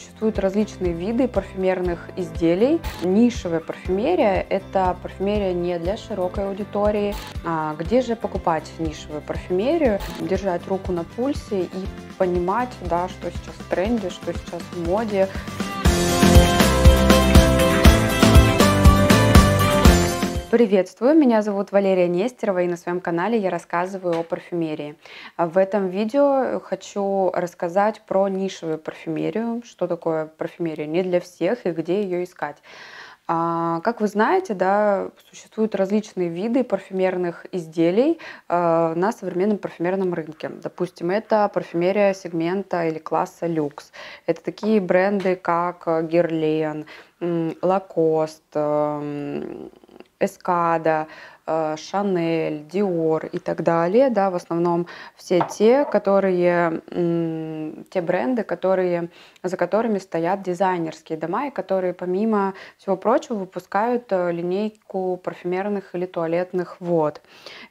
Существуют различные виды парфюмерных изделий. Нишевая парфюмерия – это парфюмерия не для широкой аудитории. А где же покупать нишевую парфюмерию? Держать руку на пульсе и понимать, да, что сейчас в тренде, что сейчас в моде. Приветствую, меня зовут Валерия Нестерова и на своем канале я рассказываю о парфюмерии. В этом видео хочу рассказать про нишевую парфюмерию, что такое парфюмерия не для всех и где ее искать. А, как вы знаете, да, существуют различные виды парфюмерных изделий а, на современном парфюмерном рынке. Допустим, это парфюмерия сегмента или класса люкс. Это такие бренды, как Guerlain, Lacoste, Эскада, э, Шанель, Диор и так далее, да, в основном все те, которые, те бренды, которые, за которыми стоят дизайнерские дома и которые, помимо всего прочего, выпускают э, линейку парфюмерных или туалетных вод.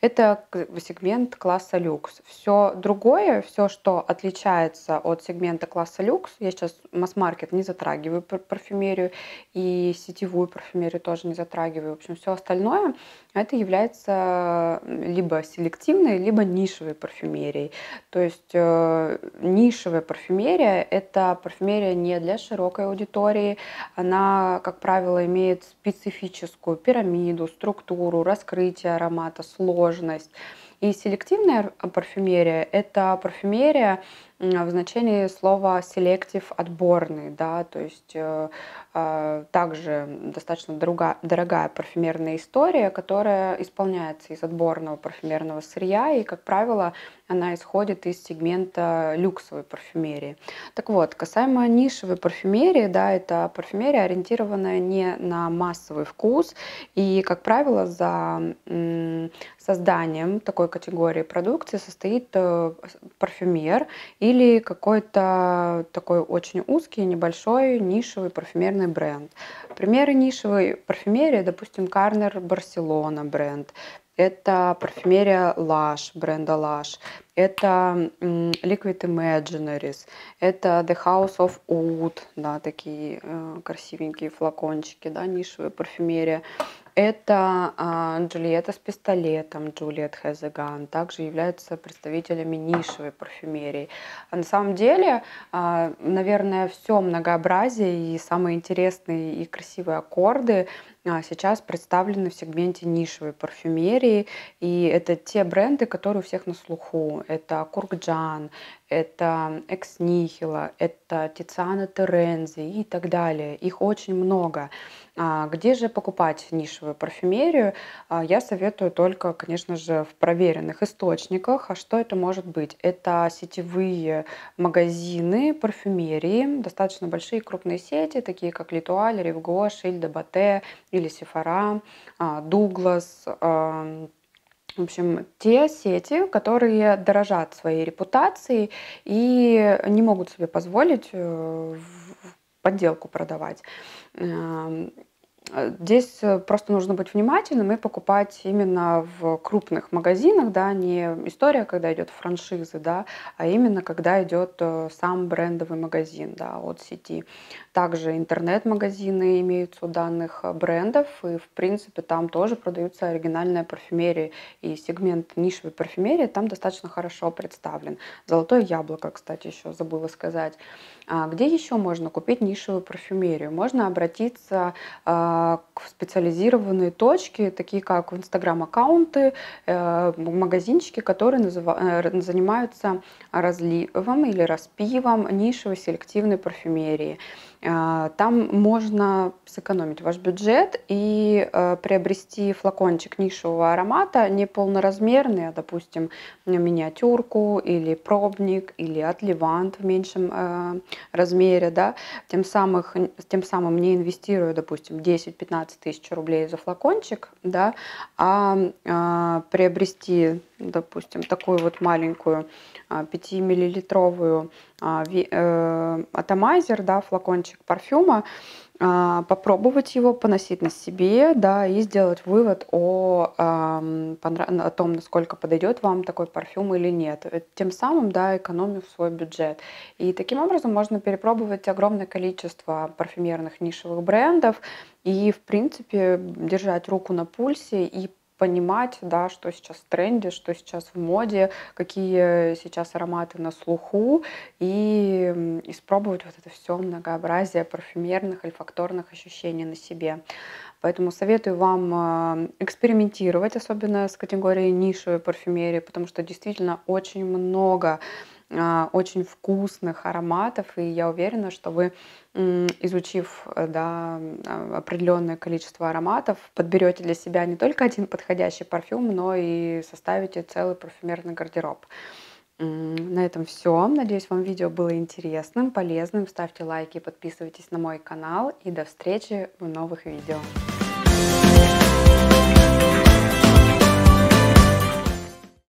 Это сегмент класса люкс. Все другое, все, что отличается от сегмента класса люкс, я сейчас масс-маркет не затрагиваю парфюмерию и сетевую парфюмерию тоже не затрагиваю. В общем, все остальное это является либо селективной, либо нишевой парфюмерией. То есть э, нишевая парфюмерия – это парфюмерия не для широкой аудитории. Она, как правило, имеет специфическую пирамиду, структуру, раскрытие аромата, сложность. И селективная парфюмерия – это парфюмерия, в значении слова селектив отборный, да, то есть э, э, также достаточно дорога, дорогая парфюмерная история, которая исполняется из отборного парфюмерного сырья, и, как правило, она исходит из сегмента люксовой парфюмерии. Так вот, касаемо нишевой парфюмерии, да, это парфюмерия, ориентированная не на массовый вкус, и, как правило, за созданием такой категории продукции состоит э, парфюмер и или какой-то такой очень узкий, небольшой, нишевый парфюмерный бренд. Примеры нишевой парфюмерии, допустим, Карнер Барселона бренд, это парфюмерия Lush, бренда Lush, это Liquid Imaginaries, это The House of Oud, да, такие э, красивенькие флакончики, да, нишевая парфюмерия. Это а, Джульетта с пистолетом, Джульет Хезеган, также являются представителями нишевой парфюмерии. А на самом деле, а, наверное, все многообразие и самые интересные и красивые аккорды а, сейчас представлены в сегменте нишевой парфюмерии. И это те бренды, которые у всех на слуху. Это Куркджан, это Экс Нихила, это Тициана Терензи и так далее. Их очень много. А где же покупать нишевую парфюмерию? А, я советую только, конечно же, в проверенных источниках. А что это может быть? Это сетевые магазины парфюмерии, достаточно большие крупные сети, такие как Литуаль, Ревго, Шиль де Бате или Сефара, Дуглас, в общем, те сети, которые дорожат своей репутацией и не могут себе позволить э, подделку продавать. Э, здесь э, просто нужно быть внимательным и покупать именно в крупных магазинах, да, не история, когда идет франшизы, да, а именно когда идет э, сам брендовый магазин, да, от сети. Также интернет-магазины имеются у данных брендов, и в принципе там тоже продаются оригинальная парфюмерия, и сегмент нишевой парфюмерии там достаточно хорошо представлен. Золотое яблоко, кстати, еще забыла сказать. А где еще можно купить нишевую парфюмерию? Можно обратиться а, специализированные точки, такие как Инстаграм-аккаунты, э, магазинчики, которые э, занимаются разливом или распивом нишевой селективной парфюмерии. А, там можно сэкономить ваш бюджет и э, приобрести флакончик нишевого аромата не полноразмерный, а, допустим, миниатюрку или пробник или отливант в меньшем э, размере, да, тем, самых, тем самым не инвестируя, допустим, 10-15 тысяч рублей за флакончик, да, а, а приобрести допустим, такую вот маленькую 5-миллилитровую э, атомайзер, да, флакончик парфюма, а, попробовать его, поносить на себе, да, и сделать вывод о, о том, насколько подойдет вам такой парфюм или нет. Э, тем самым, да, экономив свой бюджет. И таким образом можно перепробовать огромное количество парфюмерных нишевых брендов и, в принципе, держать руку на пульсе и понимать, да, что сейчас в тренде, что сейчас в моде, какие сейчас ароматы на слуху, и испробовать вот это все многообразие парфюмерных, альфакторных ощущений на себе. Поэтому советую вам а, экспериментировать, особенно с категорией нишевой парфюмерии, потому что действительно очень много очень вкусных ароматов, и я уверена, что вы, изучив э, да, а, определенное количество ароматов, подберете для себя не только один подходящий парфюм, но и составите целый парфюмерный гардероб. На этом все. Надеюсь, вам видео было интересным, полезным. Ставьте лайки, подписывайтесь на мой канал и до встречи в новых видео.